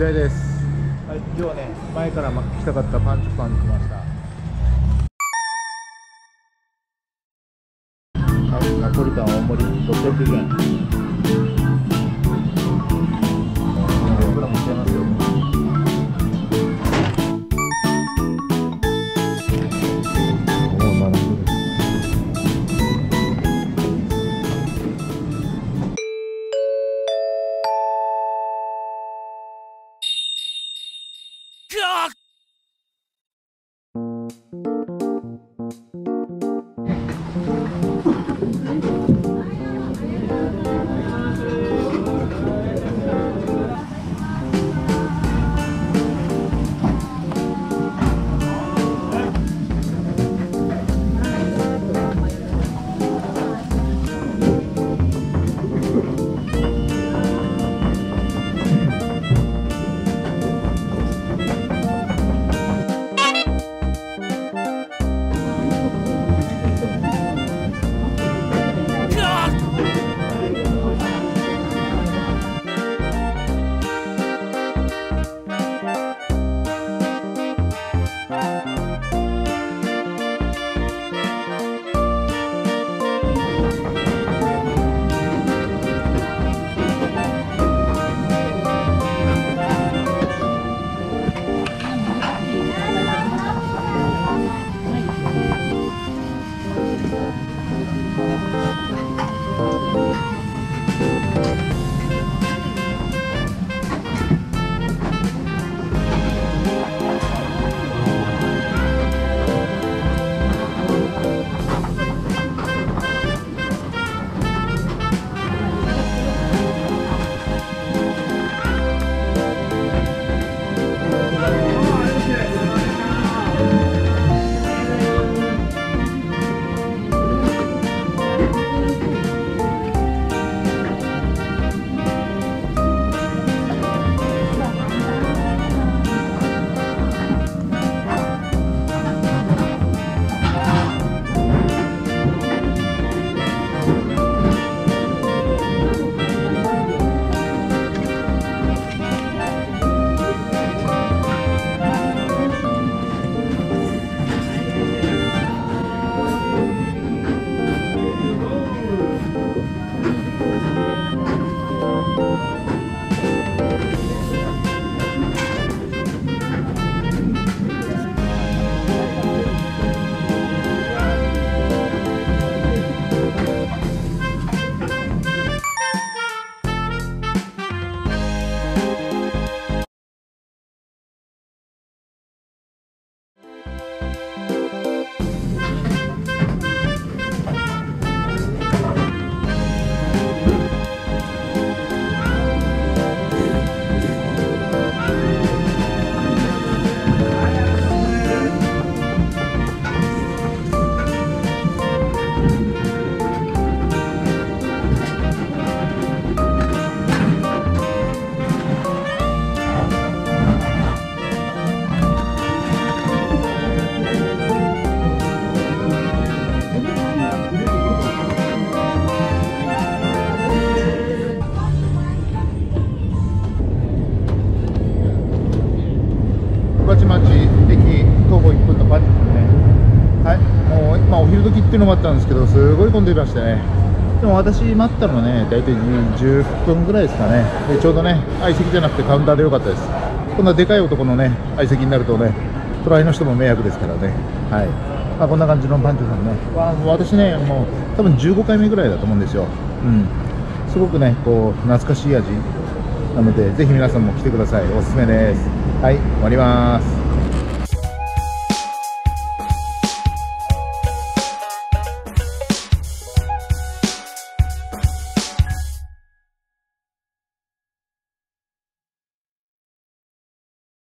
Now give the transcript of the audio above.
ですジャイです。はい今日はね前から来たかったパンチョパンに来ました。はいナポリタン大盛り600円御徒町駅徒歩1分のバチですね。はいもう今お昼時っていうのもあったんですけどすごい混んでいましてね。でも私待ったのね大体10分ぐらいですかね。でちょうどね相席じゃなくてカウンターでよかったです。こんなでかい男のね相席になるとね隣の人も迷惑ですからね。はい、まあ、こんな感じのパンチさんね。わ私ねもう多分15回目ぐらいだと思うんですよ。うん。すごくねこう懐かしい味。なのでぜひ皆さんも来てください。おすすめです。はい終わります。